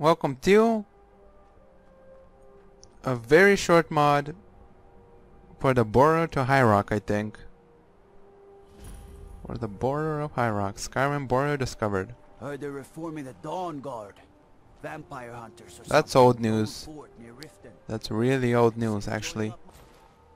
welcome to a very short mod for the border to High Rock, I think. Or the border of High Rock. Skyrim border discovered. Heard they're reforming the Dawnguard. Vampire hunters or That's old news. Fort near Riften. That's really old news, actually.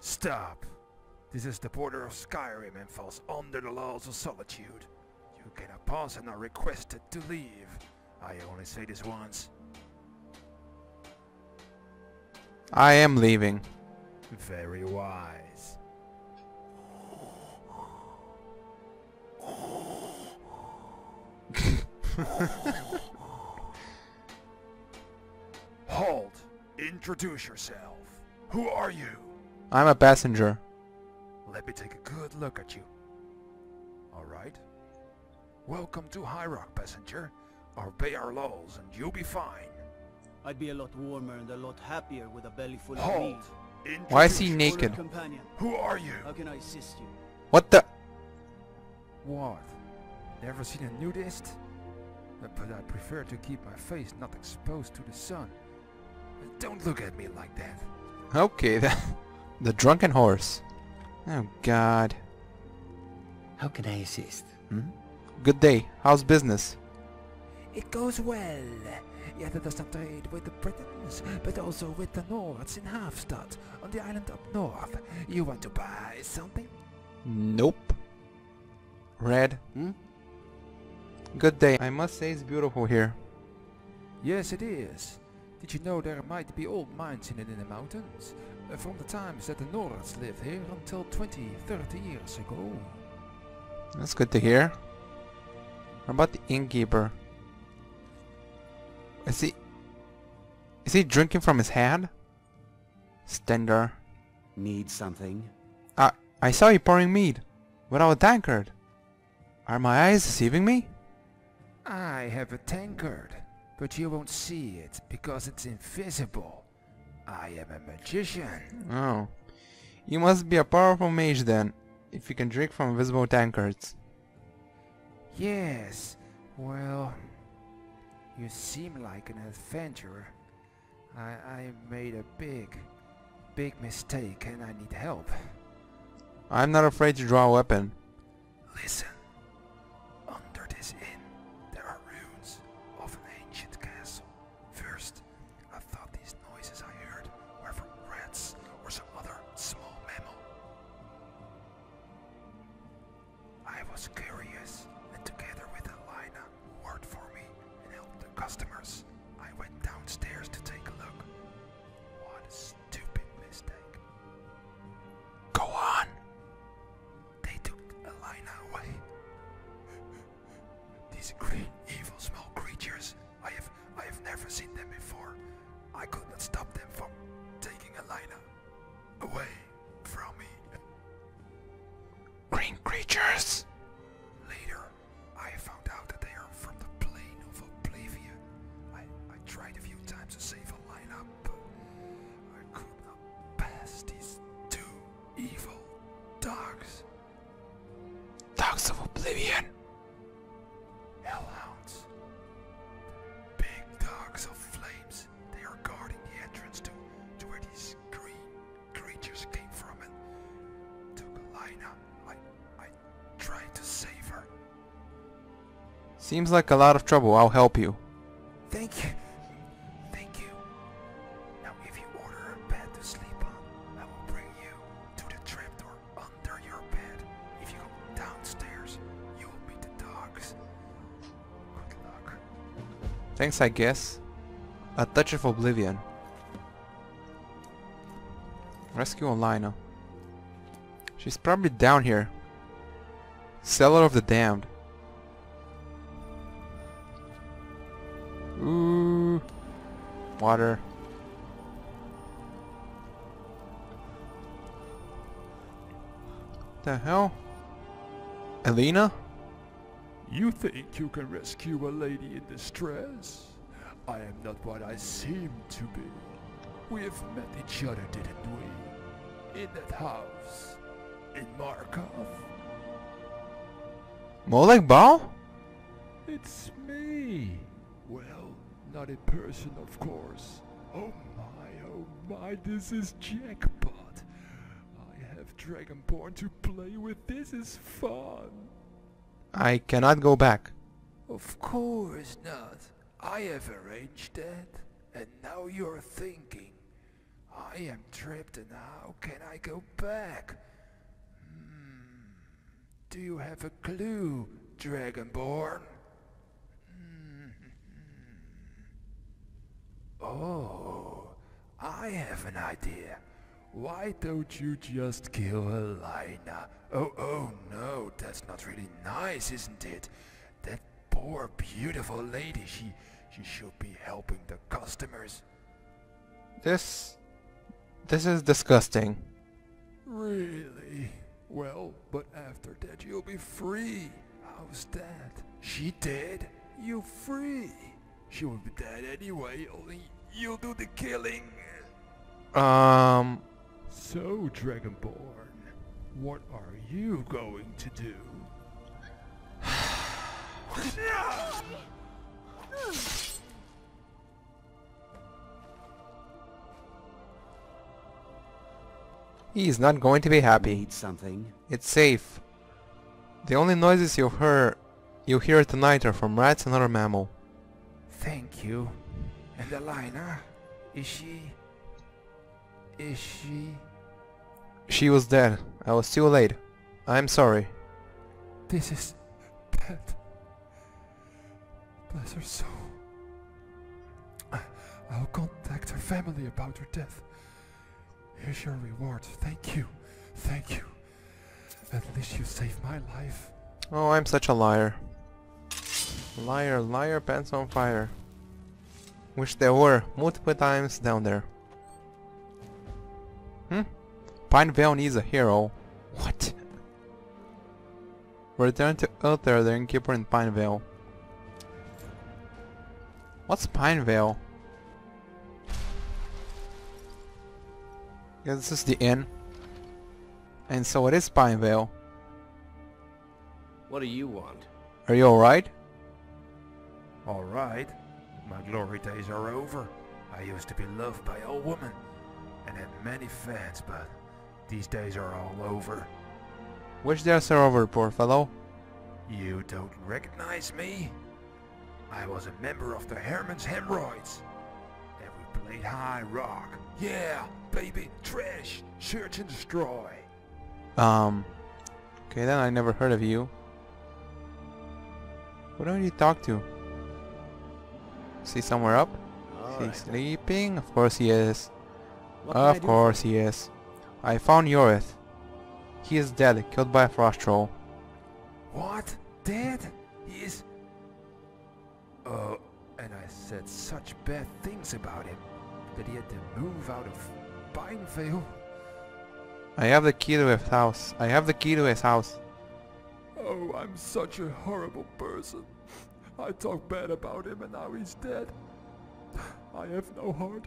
Stop. This is the border of Skyrim and falls under the laws of solitude. You cannot pass and are requested to leave. I only say this once. I am leaving. Very wise. Halt! Introduce yourself. Who are you? I'm a passenger. Let me take a good look at you. Alright. Welcome to High Rock, passenger. Obey our laws and you'll be fine. I'd be a lot warmer and a lot happier with a belly full of meat. Why is he naked? Companion, Who are you? how can I assist you? What the? What? Never seen a nudist? But I prefer to keep my face not exposed to the sun. Don't look at me like that. Okay, the, the drunken horse. Oh god. How can I assist? Hmm? Good day. How's business? It goes well. Yet it does not trade with the Bretons, but also with the Nords in Haafstad, on the island up north. You want to buy something? Nope. Red. Hmm? Good day. I must say it's beautiful here. Yes, it is. Did you know there might be old mines in it in the mountains? Uh, from the times that the Nords lived here until 20, 30 years ago. That's good to hear. What about the innkeeper? Is he... Is he drinking from his hand? Stender. Need something? I, I saw you pouring mead. Without a tankard. Are my eyes deceiving me? I have a tankard, but you won't see it because it's invisible. I am a magician. Oh. You must be a powerful mage then, if you can drink from invisible tankards. Yes, well, you seem like an adventurer. I, I made a big, big mistake and I need help. I'm not afraid to draw a weapon. Listen, under this Green, evil, small creatures. I have, I have never seen them before. I could not stop them from taking Elena away from me. Green creatures! Seems like a lot of trouble. I'll help you. Thank you. Thank you. Now if you order a bed to sleep on, I will bring you to the trapdoor under your bed. If you go downstairs, you will meet the dogs. Good luck. Thanks, I guess. A touch of Oblivion. Rescue Alina. She's probably down here. Cellar of the Damned. Water. The hell? Alina? You think you can rescue a lady in distress? I am not what I seem to be. We have met each other, didn't we? In that house. In Markarth. More like Bal? It's me. Well, not in person, of course. Oh my, oh my, this is jackpot. I have Dragonborn to play with. This is fun. I cannot go back. Of course not. I have arranged that. And now you're thinking, I am trapped and how can I go back? Hmm. Do you have a clue, Dragonborn? Oh, I have an idea. Why don't you just kill Elena? Oh, oh no, that's not really nice, isn't it? That poor beautiful lady, she, she should be helping the customers. This... This is disgusting. Really? Well, but after that you'll be free. How's that? She dead? You free? She will be dead anyway, only you'll do the killing. Um... So, Dragonborn, what are you going to do? He is not going to be happy. Need something? It's safe. The only noises you hear you hear tonight are from rats and other mammal. Thank you. And Elena, is she... Is she... She was dead. I was too late. I'm sorry. This is bad. Bless her soul. I- I'll contact her family about her death. Here's your reward. Thank you. Thank you. At least you saved my life. Oh, I'm such a liar. Liar, liar, pants on fire. Wish there were multiple times down there. Hmm? Pinevale needs a hero. What? Return to Uther, the innkeeper in Pinevale. What's Pinevale? Yeah, this is the inn. And so it is Pinevale. What do you want? Are you alright? Alright. Glory days are over. I used to be loved by all women and had many fans, but these days are all over. Wish days are over, poor fellow. You don't recognize me? I was a member of the Herman's Hemorrhoids. And we played high rock. Yeah, baby, trash, search and destroy. Um, okay then, I never heard of you. Who don't you talk to? See somewhere up? All He's right. sleeping? Of course he is. What can I Of course he is. I found Yorith. He is dead, killed by a frost troll. What? Dead? He is... Oh, and I said such bad things about him that he had to move out of Pinevale. I have the key to his house. I have the key to his house. Oh, I'm such a horrible person. I talked bad about him and now he's dead. I have no heart.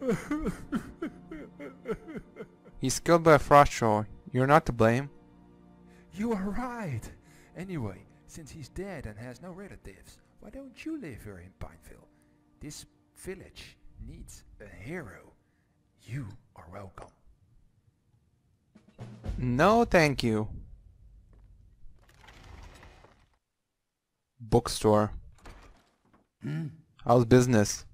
He's killed by a frost troll. You're not to blame. you are right. Anyway, since he's dead and has no relatives, why don't you live here in Pinevale? This village needs a hero. You are welcome. No, thank you. Bookstore. How's business?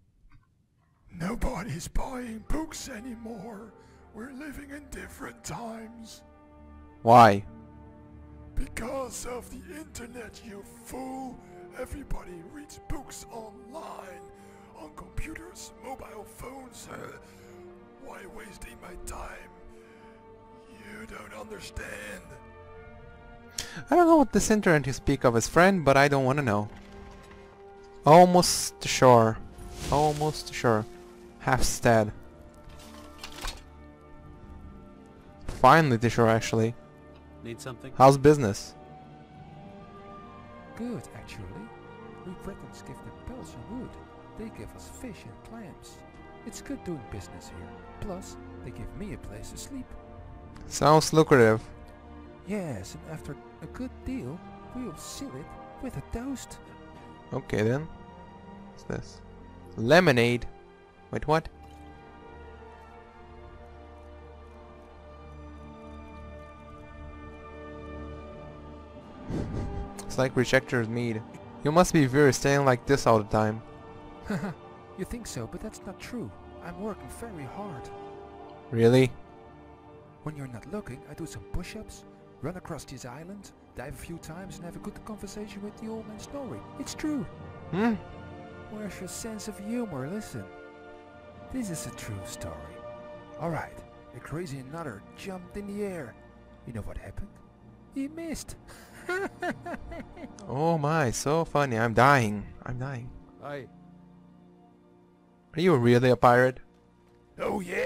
Nobody's buying books anymore. We're living in different times. Why? Because of the internet, you fool! Everybody reads books online, on computers, mobile phones. Uh, why wasting my time? You don't understand. I don't know what this internet you speak of is friend, but I don't want to know. Almost sure. Almost sure. Haafstad. Finally to sure actually. Need something? How's business? Good, actually. We Bretons give them pelts and wood. They give us fish and clams. It's good doing business here. Plus, they give me a place to sleep. Sounds lucrative. Yes, and after a good deal, we'll seal it with a toast. Okay then. What's this? Lemonade? Wait, what? It's like rejector's mead. You must be very staying like this all the time. you think so, but that's not true. I'm working very hard. Really? When you're not looking, I do some push-ups, run across this island, dive a few times and have a good conversation with the old man Snorri. It's true. Hmm? Where's your sense of humor? Listen. This is a true story. Alright, a crazy nutter jumped in the air. You know what happened? He missed. Oh my, so funny. I'm dying. I'm dying. I Are you really a pirate? Oh yeah,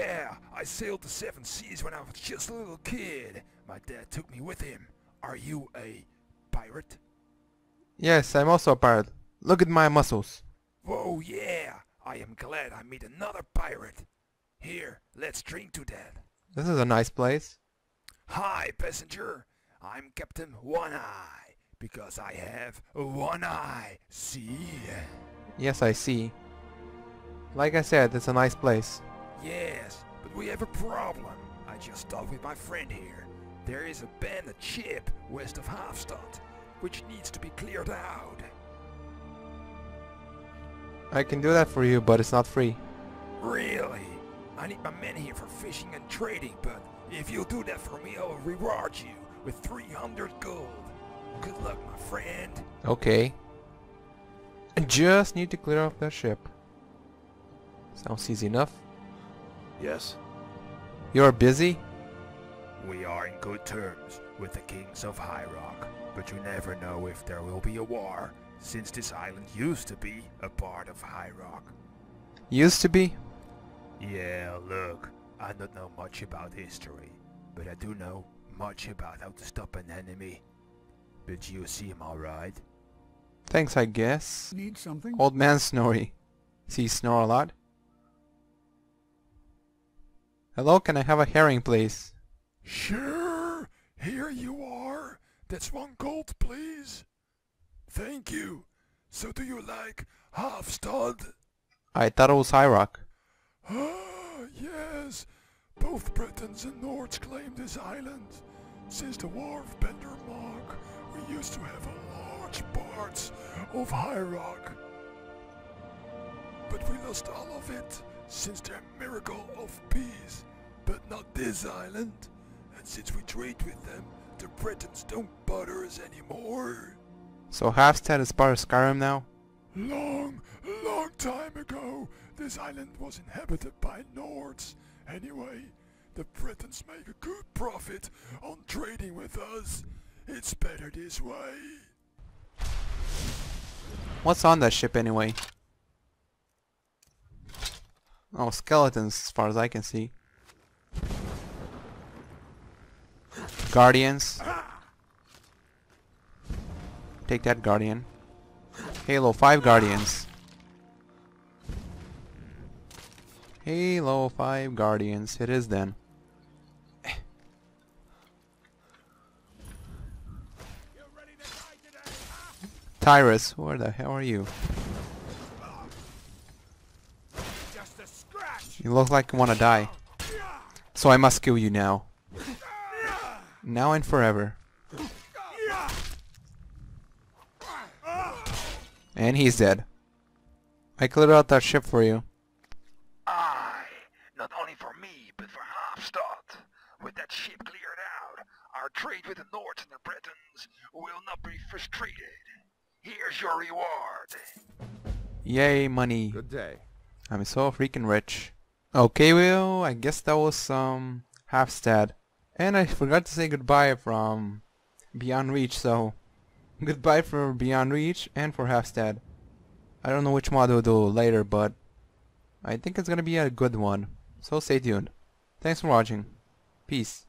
I sailed the seven seas when I was just a little kid. My dad took me with him. Are you a pirate? Yes, I'm also a pirate. Look at my muscles. Whoa yeah, I am glad I meet another pirate. Here, let's drink to that. This is a nice place. Hi passenger, I'm Captain One Eye, because I have one eye, see? Yes, I see. Like I said, it's a nice place. Yes, we have a problem. I just talked with my friend here. There is a bandit ship west of Haafstad, which needs to be cleared out. I can do that for you, but it's not free. Really? I need my men here for fishing and trading, but if you'll do that for me, I'll reward you with 300 gold. Good luck, my friend. Okay. I just need to clear off that ship. Sounds easy enough. Yes. You're busy? We are in good terms with the kings of High Rock, but you never know if there will be a war, since this island used to be a part of High Rock. Used to be? Yeah, look, I don't know much about history, but I do know much about how to stop an enemy. But you seem alright. Thanks, I guess. Need something? Old man Snorri. Does he snore a lot? Hello, can I have a herring, please? Sure, here you are. That's one gold, please. Thank you. So do you like Haafstad? I thought it was High Rock. Ah, yes. Both Bretons and Nords claimed this island. Since the War of Bend'r-Mahk, we used to have a large parts of High Rock. But we lost all of it since their miracle of peace. But not this island. And since we trade with them, the Bretons don't bother us anymore. So Haafstad is part of Skyrim now? Long, long time ago, this island was inhabited by Nords. Anyway, the Bretons make a good profit on trading with us. It's better this way. What's on that ship anyway? Oh, skeletons as far as I can see. Guardians. Take that, Guardian. Halo 5 Guardians. Halo 5 Guardians. It is then. Tyrus, where the hell are you? Just a scratch. You look like you wanna die. So I must kill you now. Now and forever. And he's dead. I cleared out that ship for you. Aye, not only for me, but for Haafstad. With that ship cleared out, our trade with the Nords and the Bretons will not be frustrated. Here's your reward. Yay, money. Good day. I'm so freaking rich. Okay, well, I guess that was um Haafstad. And I forgot to say goodbye from Beyond Reach, so goodbye for Beyond Reach and for Haafstad. I don't know which mod we'll do later, but I think it's gonna be a good one. So stay tuned. Thanks for watching. Peace.